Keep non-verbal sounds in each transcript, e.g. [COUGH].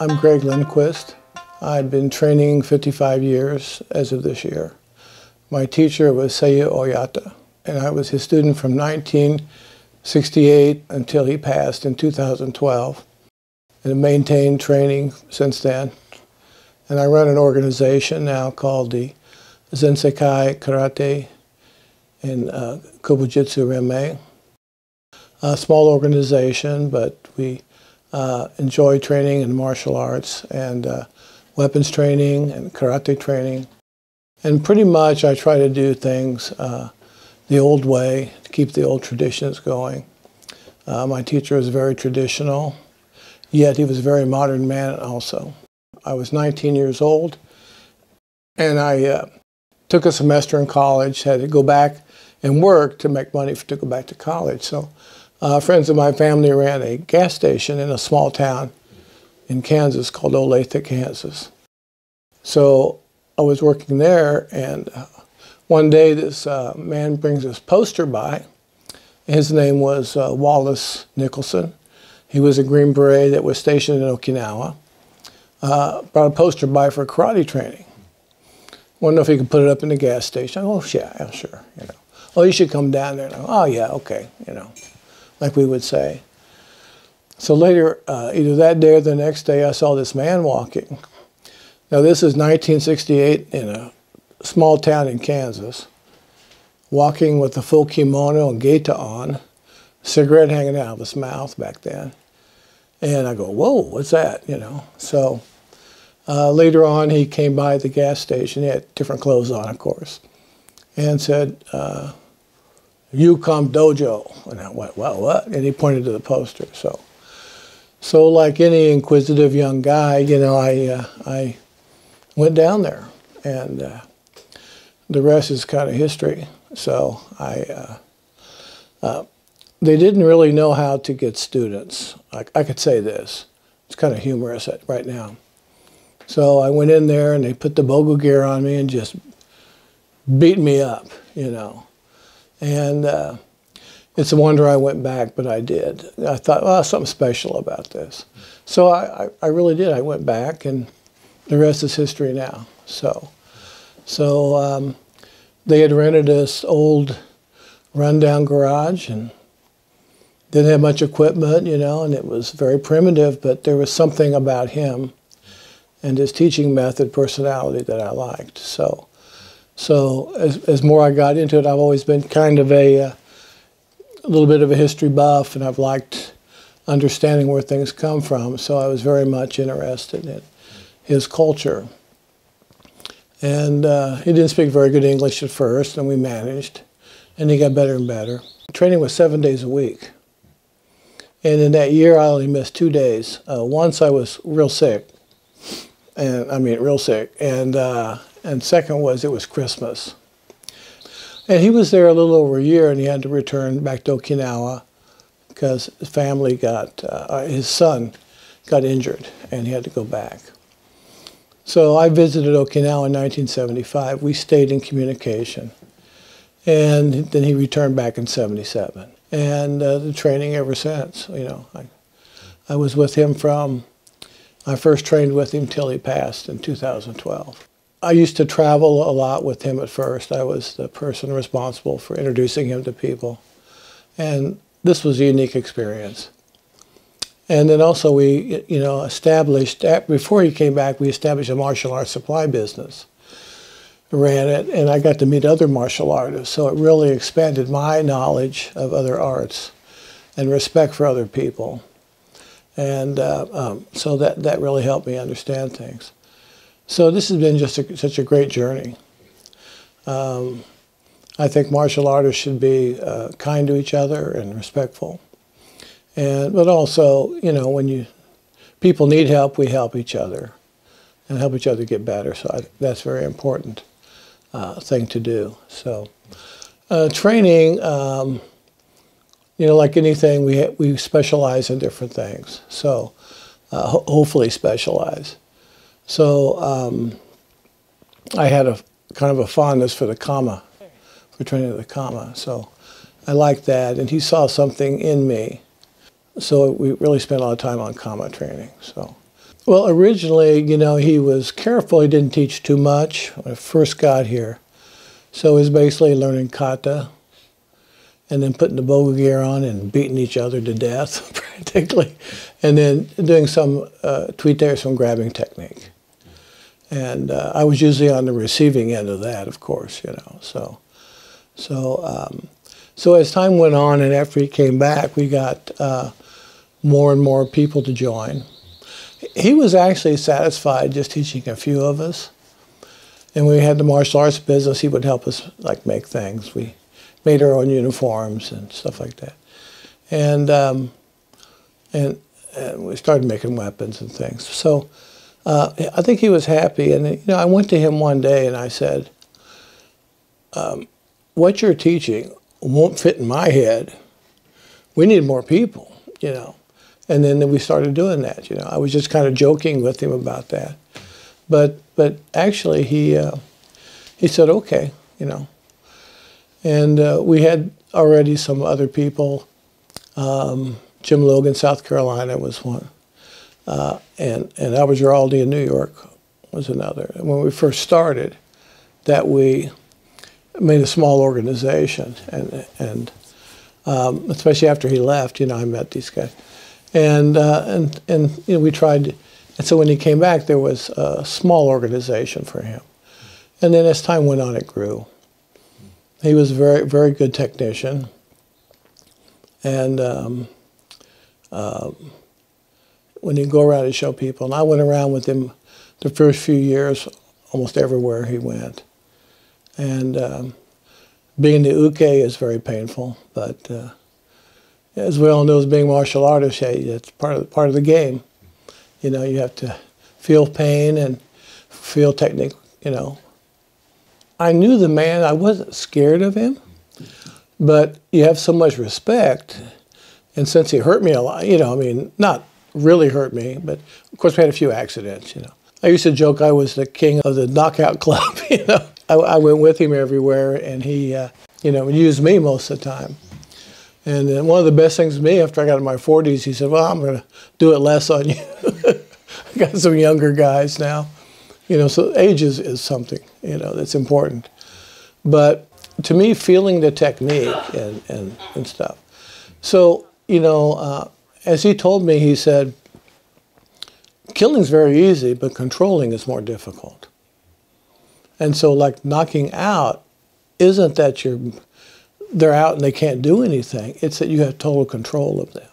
I'm Greg Lindquist. I've been training 55 years as of this year. My teacher was Seiyu Oyata, and I was his student from 1968 until he passed in 2012, and maintained training since then. And I run an organization now called the Zensekai Karate and uh, Kobujitsu Renmei. A small organization, but we uh, enjoy training in martial arts and uh, weapons training and karate training. And pretty much I try to do things uh, the old way to keep the old traditions going. Uh, my teacher was very traditional, yet he was a very modern man also. I was 19 years old, and I uh, took a semester in college, had to go back and work to make money to go back to college. So uh, friends of my family ran a gas station in a small town in Kansas called Olathe, Kansas. So I was working there, and uh, one day this uh, man brings this poster by. His name was uh, Wallace Nicholson. He was a Green Beret that was stationed in Okinawa. Uh, brought a poster by for karate training. To if he could put it up in the gas station. Oh, yeah, sure, you know. Oh, you should come down there. Oh, yeah, okay, you know, like we would say. So later, uh, either that day or the next day, I saw this man walking. Now, this is 1968 in a small town in Kansas, walking with a full kimono and geta on, cigarette hanging out of his mouth back then. And I go, whoa, what's that? You know, so uh, later on, he came by the gas station. He had different clothes on, of course, and said, uh, "Yukam Dojo." And I went, "Well, what?" And he pointed to the poster. So, so like any inquisitive young guy, you know, I uh, I went down there, and uh, the rest is kind of history. So I. Uh, uh, they didn't really know how to get students. I, I could say this. It's kind of humorous right now so I went in there and they put the bogu gear on me and just beat me up, you know. And uh, it's a wonder I went back, but I did. I thought, well, something special about this. So I, I, really did. I went back, and the rest is history now. So, so um, they had rented this old rundown garage and didn't have much equipment, you know, and it was very primitive, but there was something about him and his teaching method personality that I liked. So, so as, as more I got into it, I've always been kind of a, uh, a little bit of a history buff, and I've liked understanding where things come from. So I was very much interested in his culture. And uh, he didn't speak very good English at first, and we managed, and he got better and better. Training was seven days a week. And in that year, I only missed two days. Uh, once I was real sick, and I mean real sick. And uh, and second was it was Christmas, and he was there a little over a year, and he had to return back to Okinawa because his family got uh, uh, his son got injured, and he had to go back. So I visited Okinawa in 1975. We stayed in communication, and then he returned back in '77, and uh, the training ever since. You know, I, I was with him from I first trained with him till he passed in 2012. I used to travel a lot with him at first. I was the person responsible for introducing him to people. And this was a unique experience. And then also we, you know, established, before he came back, we established a martial arts supply business. Ran it, and I got to meet other martial artists. So it really expanded my knowledge of other arts and respect for other people. And uh, um, so that, that really helped me understand things. So this has been just a, such a great journey. Um, I think martial artists should be uh, kind to each other and respectful. And, but also, you know, when you, people need help, we help each other and help each other get better. So I, that's a very important uh, thing to do. So uh, training, um, you know, like anything, we, we specialize in different things. So uh, ho hopefully specialize. So um, I had a kind of a fondness for the kama, for training the kama. So I liked that, and he saw something in me. So we really spent a lot of time on kama training. So Well, originally, you know, he was careful. He didn't teach too much when I first got here. So he was basically learning kata and then putting the bogu gear on and beating each other to death, [LAUGHS] practically, and then doing some uh, tuite, some grabbing technique. And uh, I was usually on the receiving end of that, of course, you know. So, so, um, so as time went on, and after he came back, we got uh, more and more people to join. He was actually satisfied just teaching a few of us. And we had the martial arts business. He would help us like make things. We made our own uniforms and stuff like that. And um, and, and we started making weapons and things. So uh, I think he was happy. And you know, I went to him one day and I said, um, "What you're teaching won't fit in my head. We need more people, you know." And then we started doing that. You know, I was just kind of joking with him about that, but but actually he uh, he said, "Okay," you know. And uh, we had already some other people. Um, Jim Logan, South Carolina, was one. Uh, and, and Albert Giraldi in New York was another. And when we first started, that we made a small organization. And, and um, especially after he left, you know, I met these guys. And, uh, and, and you know, we tried, and so when he came back, there was a small organization for him. And then as time went on, it grew. He was a very, very good technician. And um, uh, when he'd go around and show people, and I went around with him the first few years, almost everywhere he went. And um, being the uke is very painful, but uh, as we all know, as being martial artists, yeah, it's part of part of the game. You know, you have to feel pain and feel technique. You know, I knew the man. I wasn't scared of him, but you have so much respect. And since he hurt me a lot, you know, I mean, not really hurt me, but of course we had a few accidents, you know. I used to joke I was the king of the knockout [LAUGHS] club, you know. I, I went with him everywhere, and he, uh, you know, used me most of the time. And one of the best things to me after I got in my 40s, he said, well, I'm going to do it less on you. [LAUGHS] I got some younger guys now. You know, so age is, is something, you know, that's important. But to me, feeling the technique and, and, and stuff. So, you know, uh, as he told me, he said, killing's very easy, but controlling is more difficult. And so, like, knocking out isn't that you're, they're out and they can't do anything, it's that you have total control of them.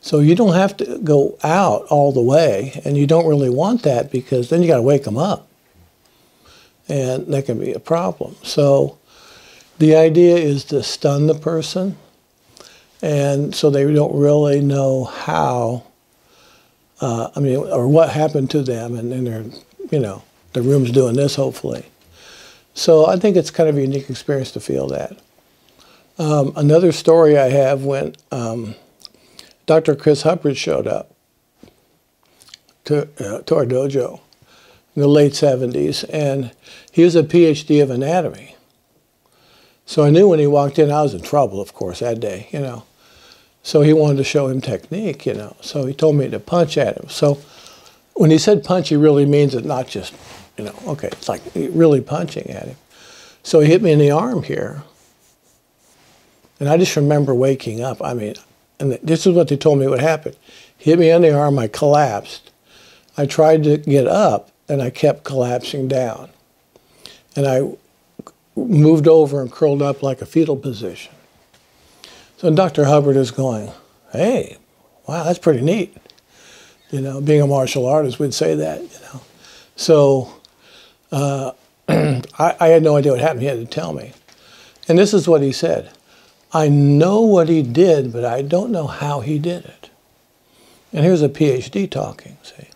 So you don't have to go out all the way, and you don't really want that because then you got to wake them up, and that can be a problem. So the idea is to stun the person, and so they don't really know how. Uh, I mean, or what happened to them, and then they're, you know, the room's doing this hopefully. So I think it's kind of a unique experience to feel that. Um, another story I have when um, Dr. Chris Hubbard showed up to, uh, to our dojo in the late 70s, and he was a PhD of anatomy. So I knew when he walked in, I was in trouble, of course, that day, you know. So he wanted to show him technique, you know. So he told me to punch at him. So when he said punch, he really means it, not just, you know, okay, it's like really punching at him. So he hit me in the arm here. And I just remember waking up. I mean, and this is what they told me would happen. He hit me on the arm, I collapsed. I tried to get up, and I kept collapsing down. And I moved over and curled up like a fetal position. So Dr. Hubbard is going, hey, wow, that's pretty neat. You know, being a martial artist, we'd say that, you know. So uh, [CLEARS THROAT] I, I had no idea what happened. He had to tell me. And this is what he said. I know what he did, but I don't know how he did it. And here's a PhD talking, see.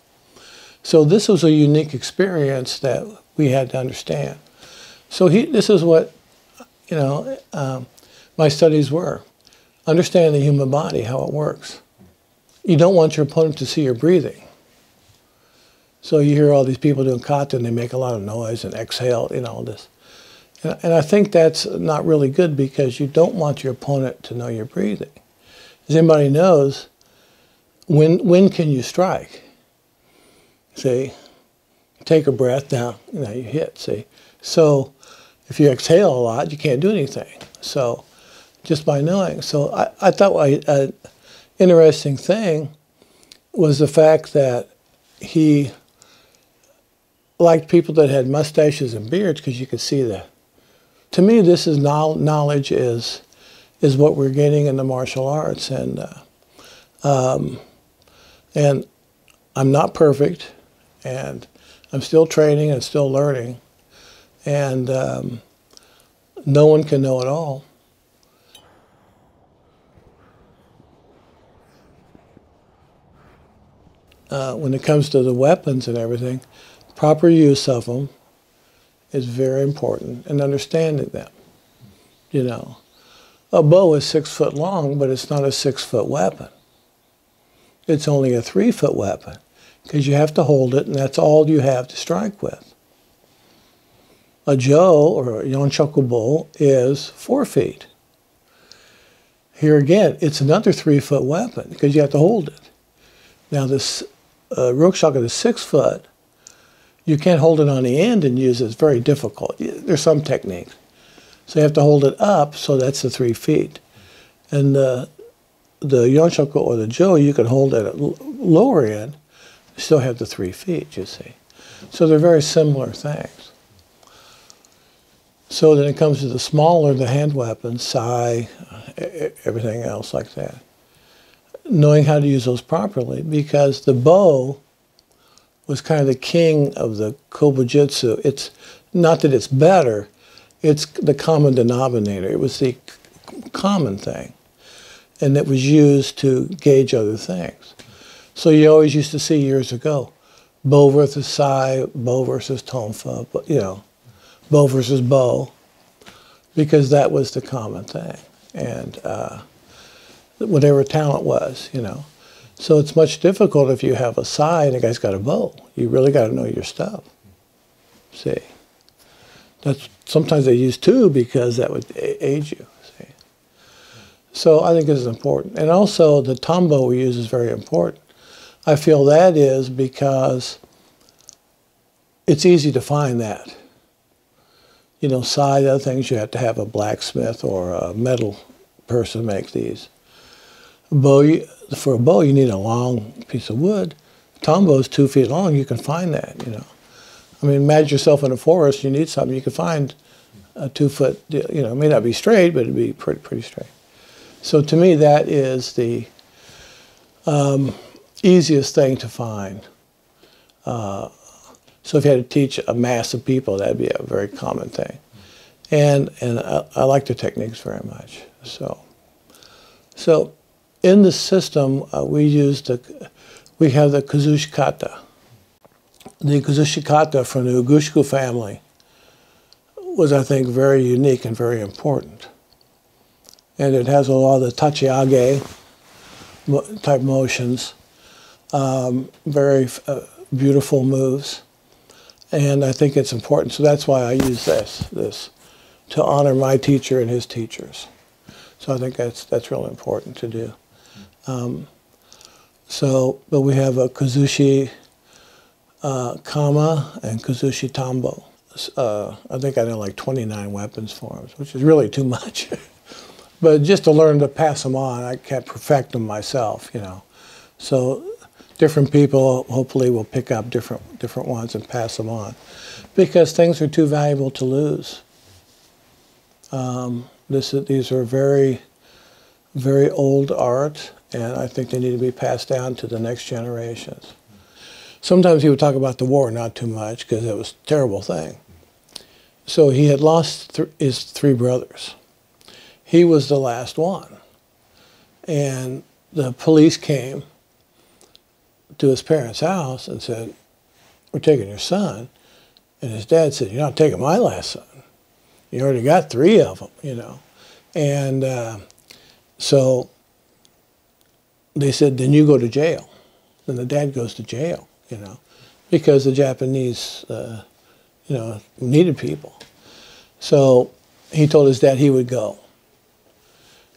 So this was a unique experience that we had to understand. So he, this is what, you know, um, my studies were. Understand the human body, how it works. You don't want your opponent to see your breathing. So you hear all these people doing kata and they make a lot of noise and exhale, you know, all this. And I think that's not really good because you don't want your opponent to know you're breathing. As anybody knows, when, when can you strike? See, take a breath now, know, you hit. See, so if you exhale a lot, you can't do anything. So just by knowing. So I, I thought an interesting thing was the fact that he liked people that had mustaches and beards because you could see that. To me, this is knowledge is is what we're getting in the martial arts, and uh, um, and I'm not perfect, and I'm still training and still learning, and um, no one can know it all. Uh, when it comes to the weapons and everything, proper use of them is very important and understanding them. You know, a bo is six foot long, but it's not a six foot weapon. It's only a three foot weapon because you have to hold it and that's all you have to strike with. A jo or a yonshaku bo is four feet. Here again, it's another three foot weapon because you have to hold it. Now this uh, Rokushaku is six foot. You can't hold it on the end and use it. It's very difficult. There's some techniques. So you have to hold it up, so that's the three feet. And uh, the yonshaku or the jo, you can hold it at lower end, still have the three feet, you see. So they're very similar things. So then it comes to the smaller, the hand weapons, sai, everything else like that knowing how to use those properly because the bo was kind of the king of the kobujutsu. It's not that it's better, it's the common denominator. It was the common thing. And it was used to gauge other things. So you always used to see years ago, bo versus sai, bo versus tonfa, you know, bo versus bo, because that was the common thing. And uh, whatever talent was, you know. So it's much difficult if you have a sai and a guy's got a bo. You really got to know your stuff. See, that's sometimes they use two because that would aid you. See, so I think this is important, and also the tambo we use is very important. I feel that is because it's easy to find that. You know, sai, the other things you have to have a blacksmith or a metal person make these bo, for a bo, you need a long piece of wood. Tambo is two feet long. You can find that, you know. I mean, imagine yourself in a forest. You need something. You can find a two foot. You know, it may not be straight, but it'd be pretty pretty straight. So to me, that is the um, easiest thing to find. Uh, so if you had to teach a mass of people, that'd be a very common thing. And and I, I like the techniques very much. So so in the system, uh, we use the, we have the Kazushikata. The Kazushikata from the Ugushiku family was, I think, very unique and very important. And it has a lot of the tachiage type motions, um, very uh, beautiful moves. And I think it's important. So that's why I use this, this to honor my teacher and his teachers. So I think that's, that's really important to do. Um, so, but we have a Kazushi uh, Kama and Kazushi Tambo. Uh, I think I know like 29 weapons forms, which is really too much. [LAUGHS] but just to learn to pass them on, I can't perfect them myself, you know. So different people hopefully will pick up different, different ones and pass them on because things are too valuable to lose. Um, this, these are very, very old art and I think they need to be passed down to the next generations. Sometimes he would talk about the war, not too much, because it was a terrible thing. So he had lost th his three brothers. He was the last one. And the police came to his parents' house and said, we're taking your son. And his dad said, you're not taking my last son. You already got three of them, you know. And uh, so they said, then you go to jail. Then the dad goes to jail, you know, because the Japanese, uh, you know, needed people. So he told his dad he would go.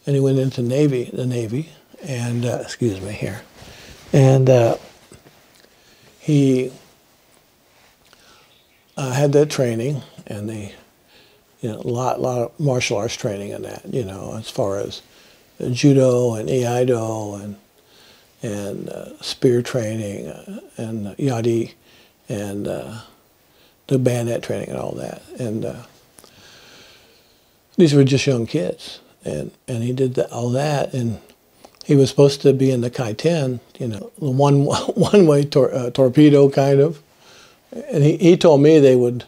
And he went into Navy, the Navy, and, uh, excuse me here, and uh, he I had that training, and the you know a lot lot of martial arts training in that. You know, as far as judo and iaido and and uh, spear training uh, and yadi and uh, the bayonet training and all that. And uh, these were just young kids, and and he did the, all that, and he was supposed to be in the Kaiten, you know, the one [LAUGHS] one way tor- uh, torpedo kind of, and he, he told me they would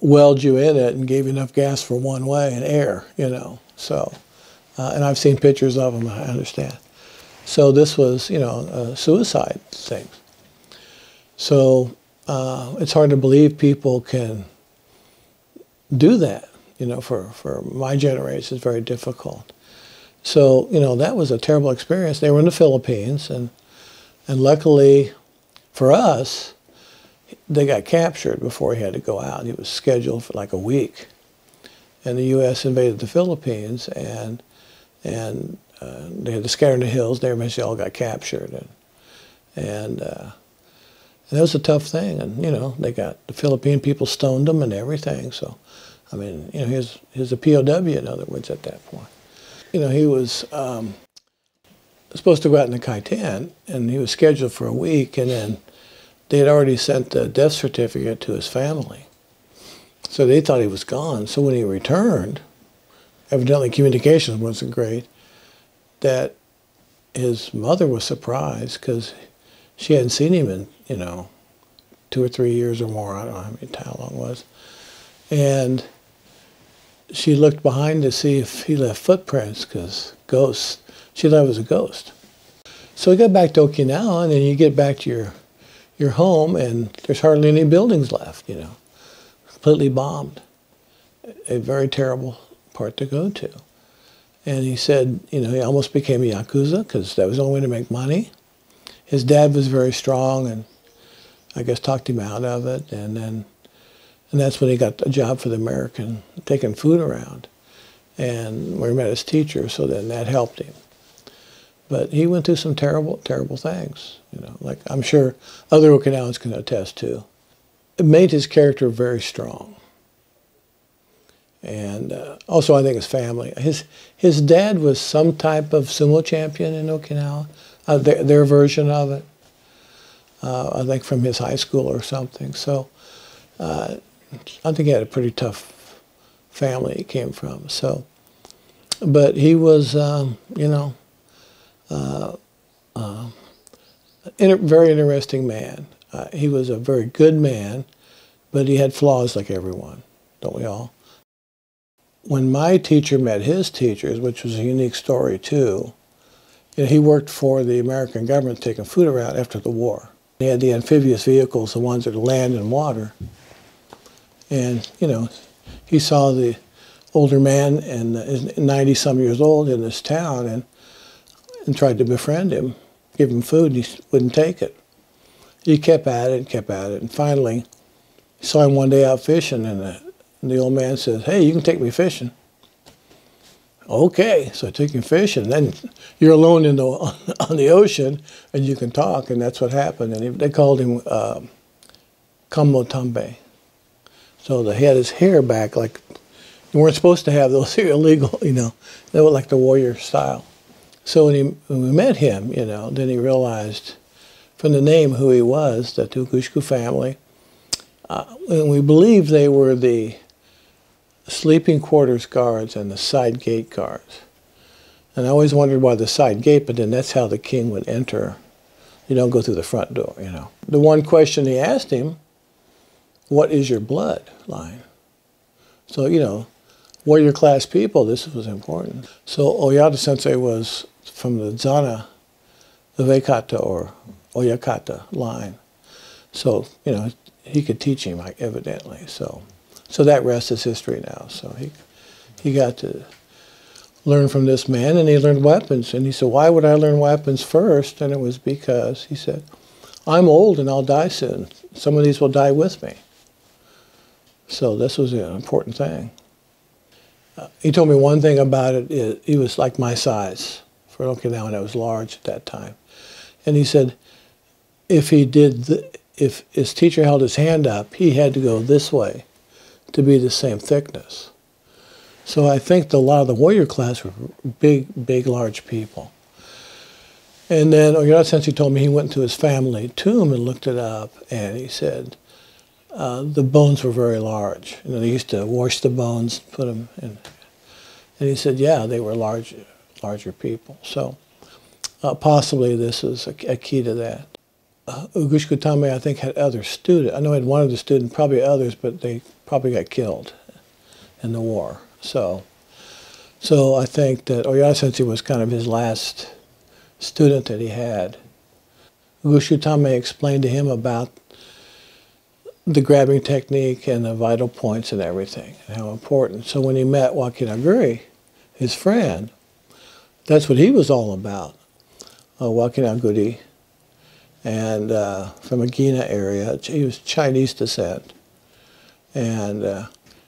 weld you in it and gave you enough gas for one way and air, you know. So, uh, and I've seen pictures of them. I understand. So this was, you know, a suicide thing. So uh, it's hard to believe people can do that. You know, for, for my generation, it's very difficult. So, you know, that was a terrible experience. They were in the Philippines, and, and luckily for us, they got captured before he had to go out. He was scheduled for like a week. And the U.S. invaded the Philippines, and, and uh, they had to scare in the hills. They eventually all got captured. And, and, uh, and that was a tough thing. And, you know, they got the Philippine people stoned them and everything. So I mean, you know, he was, he was a POW, in other words, at that point. You know, he was um, supposed to go out in the Kaiten, and he was scheduled for a week, and then they had already sent the death certificate to his family. So they thought he was gone. So when he returned, evidently communications wasn't great, that his mother was surprised because she hadn't seen him in, you know, two or three years or more. I don't know how long it was. And she looked behind to see if he left footprints because ghosts, she thought it was a ghost. So we got back to Okinawa and then you get back to your, your home and there's hardly any buildings left, you know, completely bombed. A very terrible part to go to. And he said, you know, he almost became a Yakuza because that was the only way to make money. His dad was very strong and I guess talked him out of it. And then and that's when he got a job for the American, taking food around. And we met his teacher, so then that helped him. But he went through some terrible, terrible things, you know, like I'm sure other Okinawans can attest to. It made his character very strong. And uh, also, I think his family. His his dad was some type of sumo champion in Okinawa, uh, their, their version of it. Uh, I think from his high school or something. So uh, I think he had a pretty tough family he came from. So, but he was, um, you know, uh, uh, a very interesting man. Uh, he was a very good man, but he had flaws like everyone, don't we all? When my teacher met his teachers, which was a unique story too, you know, he worked for the American government taking food around after the war. He had the amphibious vehicles, the ones that land and water. And, you know, he saw the older man and is 90 some years old in this town and, and tried to befriend him, give him food, and he wouldn't take it. He kept at it and kept at it. And finally, saw him one day out fishing, and the, and the old man says, Hey, you can take me fishing. Okay, so I took him fishing. And Then you're alone in the, [LAUGHS] on the ocean and you can talk, and that's what happened. And they called him uh, Kamotambe. So they had his hair back like you weren't supposed to have those [LAUGHS] illegal, you know. They were like the warrior style. So when, he, when we met him, you know, then he realized from the name who he was, the Tukushku family. Uh, and we believe they were the sleeping quarters guards and the side gate guards. And I always wondered why the side gate, but then that's how the king would enter. You don't go through the front door, you know. The one question he asked him what is your blood line? So, you know, warrior class people, this was important. So Oyata Sensei was from the Zana, the Veikata or Oyakata line. So, you know, he could teach him, like, evidently. So, so that rest is history now. So he, he got to learn from this man, and he learned weapons. And he said, why would I learn weapons first? And it was because, he said, I'm old and I'll die soon. Some of these will die with me. So this was an important thing. Uh, he told me one thing about it. Is, he was like my size for Okinawan. I was large at that time, and he said, if he did, the, if his teacher held his hand up, he had to go this way to be the same thickness. So I think a lot of the warrior class were big, big, large people. And then Oyata Sensei told me he went to his family tomb and looked it up, and he said uh, the bones were very large. You know, they used to wash the bones, put them in. And he said, yeah, they were large, larger people. So uh, possibly this is a, a, key to that. Uh, Ugushi Kotame, I think, had other students. I know he had one other student, probably others, but they probably got killed in the war. So, so I think that Oyata Sensei was kind of his last student that he had. Ugushi Kotame explained to him about the grabbing technique and the vital points and everything, and how important. So when he met Wakinaguri, his friend, that's what he was all about. Uh, Wakinaguri, and uh, from a Gina area, he was Chinese descent, and uh,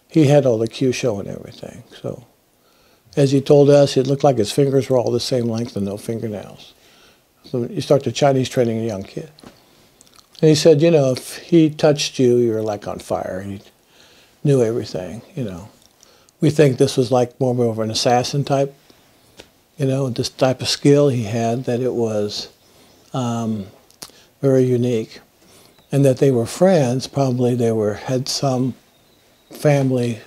he had all the kyusho and everything. So, as he told us, it looked like his fingers were all the same length and no fingernails. So you start the Chinese training a young kid. And he said, you know, if he touched you, you were like on fire. He knew everything, you know. We think this was like more of an assassin type, you know, this type of skill he had, that it was um, very unique. And that they were friends, probably they were had some family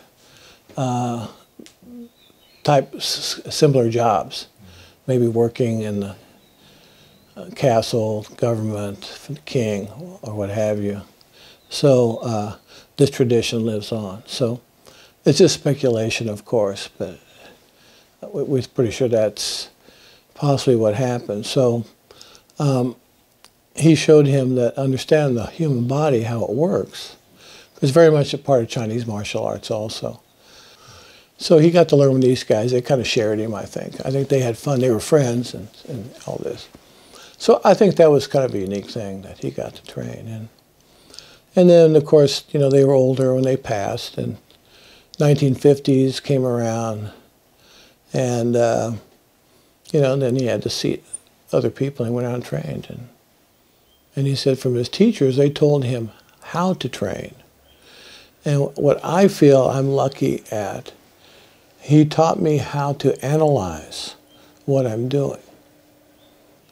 uh, type similar jobs, maybe working in the castle, government, king, or what have you. So uh, this tradition lives on. So it's just speculation, of course, but we're pretty sure that's possibly what happened. So um, he showed him that understand the human body, how it works. It's very much a part of Chinese martial arts also. So he got to learn with these guys. They kind of shared him, I think. I think they had fun. They were friends and, and all this. So I think that was kind of a unique thing that he got to train in. And then, of course, you know, they were older when they passed, and 1950s came around, and uh, you know, and then he had to see other people, and went out and trained. And, and he said from his teachers, they told him how to train. And what I feel I'm lucky at, he taught me how to analyze what I'm doing.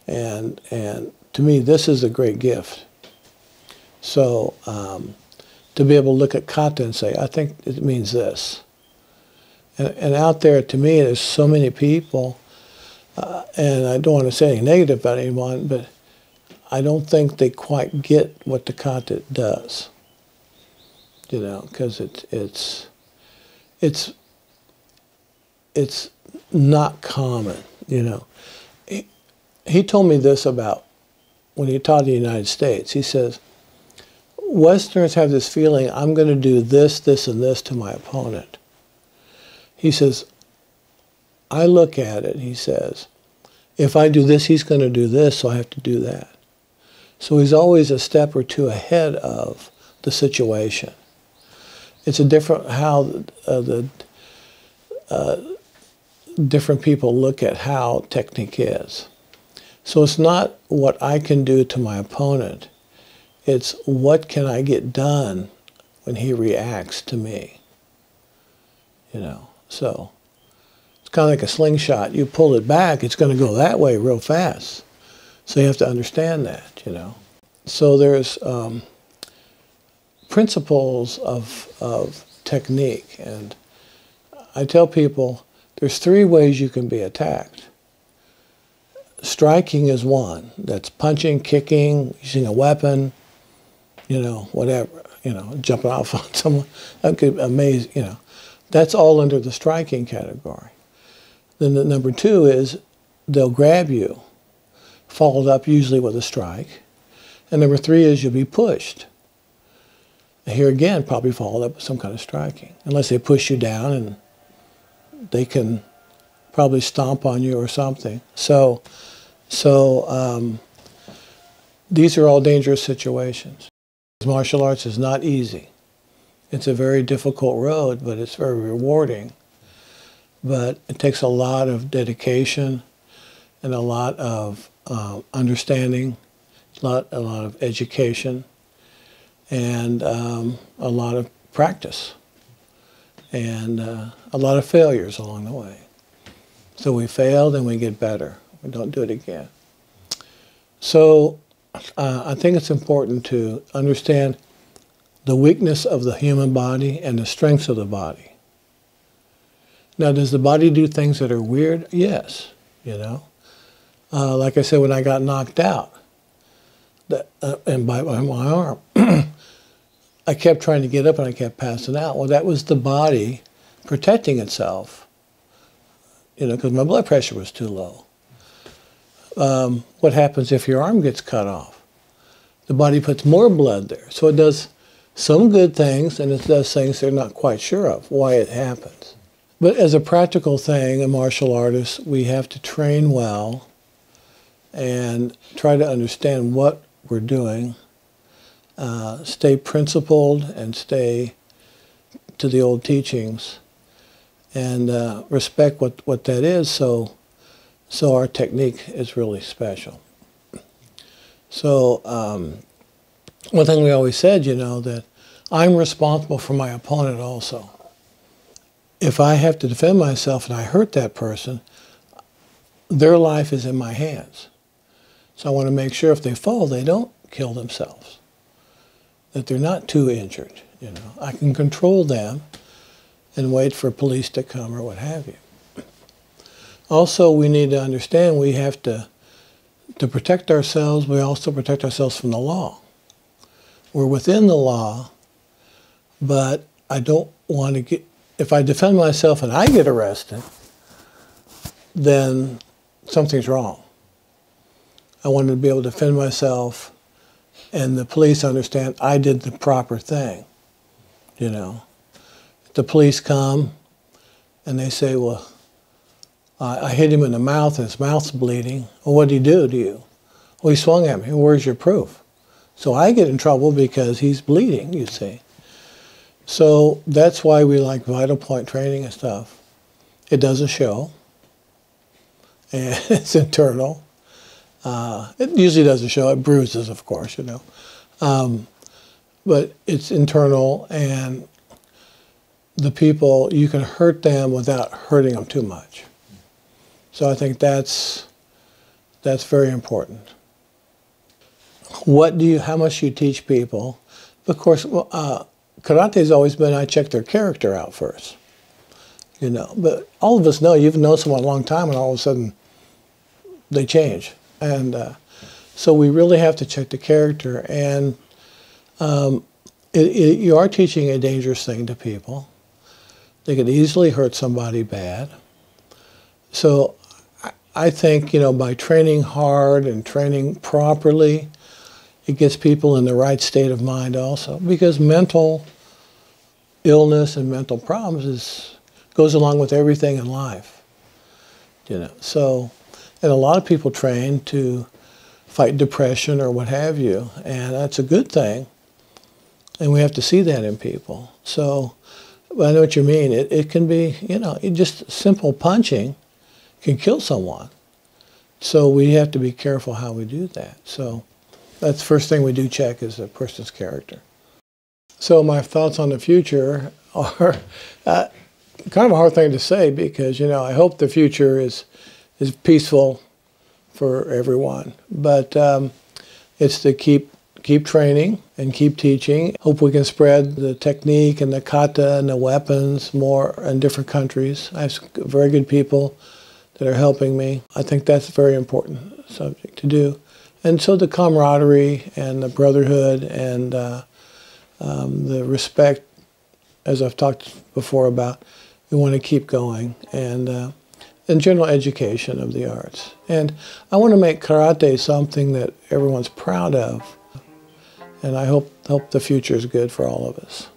And, and to me, this is a great gift. So um, to be able to look at kata and say, I think it means this. And, and out there, to me, there's so many people, uh, and I don't want to say anything negative about anyone, but I don't think they quite get what the content does. You know, because it's it's it's it's not common. You know, he told me this about when he taught in the United States. He says, Westerners have this feeling, I'm going to do this, this, and this to my opponent. He says, I look at it, he says, if I do this, he's going to do this, so I have to do that. So he's always a step or two ahead of the situation. It's a different how uh, the uh, different people look at how technique is. So it's not what I can do to my opponent. It's what can I get done when he reacts to me. You know, so it's kind of like a slingshot. You pull it back, it's going to go that way real fast. So you have to understand that, you know. So there's um, principles of, of technique. And I tell people there's three ways you can be attacked striking is one. That's punching, kicking, using a weapon, you know, whatever, you know, jumping off [LAUGHS] on someone. That could amaze, you know. That's all under the striking category. Then the number two is they'll grab you, followed up usually with a strike. And number three is you'll be pushed. Here again, probably followed up with some kind of striking, unless they push you down and they can probably stomp on you or something. So so um, these are all dangerous situations. Martial arts is not easy. It's a very difficult road, but it's very rewarding. But it takes a lot of dedication and a lot of uh, understanding, a lot, a lot of education, and um, a lot of practice and uh, a lot of failures along the way. So we failed and we get better. We don't do it again. So uh, I think it's important to understand the weakness of the human body and the strengths of the body. Now, does the body do things that are weird? Yes, you know. Uh, like I said, when I got knocked out, that, uh, and by, by my arm, [CLEARS THROAT] I kept trying to get up and I kept passing out. Well, that was the body protecting itself, you know, because my blood pressure was too low. Um, what happens if your arm gets cut off? The body puts more blood there. So it does some good things and it does things they're not quite sure of why it happens. But as a practical thing, a martial artist, we have to train well and try to understand what we're doing, uh, stay principled and stay to the old teachings and uh, respect what, what that is so, so our technique is really special. So um, one thing we always said, you know, that I'm responsible for my opponent also. If I have to defend myself and I hurt that person, their life is in my hands. So I want to make sure if they fall, they don't kill themselves, that they're not too injured. You know, I can control them and wait for police to come or what have you. Also, we need to understand we have to, to protect ourselves, we also protect ourselves from the law. We're within the law, but I don't want to get, if I defend myself and I get arrested, then something's wrong. I wanted to be able to defend myself and the police understand I did the proper thing, you know. The police come and they say, well, I hit him in the mouth and his mouth's bleeding. Well, what did he do to you? Well, he swung at me. Where's your proof? So I get in trouble because he's bleeding, you see. So that's why we like vital point training and stuff. It doesn't show, and [LAUGHS] it's internal. Uh, it usually doesn't show. It bruises, of course, you know. Um, but it's internal, and the people, you can hurt them without hurting them too much. So I think that's, that's very important. What do you, how much you teach people? Of course, uh, karate has always been I check their character out first. You know, but all of us know you've known someone a long time, and all of a sudden they change. And uh, so we really have to check the character. And um, it, it, you are teaching a dangerous thing to people. They could easily hurt somebody bad. So I think, you know, by training hard and training properly, it gets people in the right state of mind also. Because mental illness and mental problems is, goes along with everything in life. You know, so and a lot of people train to fight depression or what have you, and that's a good thing. And we have to see that in people. So I know what you mean. It, it can be, you know, just simple punching can kill someone. So we have to be careful how we do that. So that's the first thing we do check is a person's character. So my thoughts on the future [LAUGHS] are uh, kind of a hard thing to say because, you know, I hope the future is is peaceful for everyone. But um, it's to keep keep training and keep teaching. Hope we can spread the technique and the kata and the weapons more in different countries. I have very good people that are helping me. I think that's a very important subject to do. And so the camaraderie and the brotherhood and uh, um, the respect, as I've talked before about, we want to keep going. And uh, and general education of the arts. And I want to make karate something that everyone's proud of. And I hope, hope the future is good for all of us.